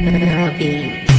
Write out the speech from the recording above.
Beat.